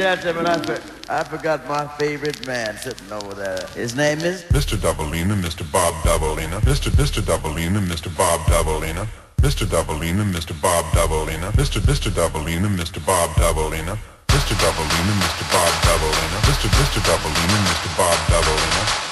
I, for, I forgot my favorite man sitting over there. His name is Mr. Dobalina, Mr. Bob Dobalina, Mr. Mr. Dobalina, Mr. Bob Dobalina, Mr. Dobalina, Mr. Bob Dobalina, Mr. Mr. Dobalina, Mr. Bob Dobalina, Mr. Dobalina, Mr. Bob Dobalina, Mr. Mr. Dobalina, Mr. Bob Dobalina.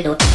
Aldo.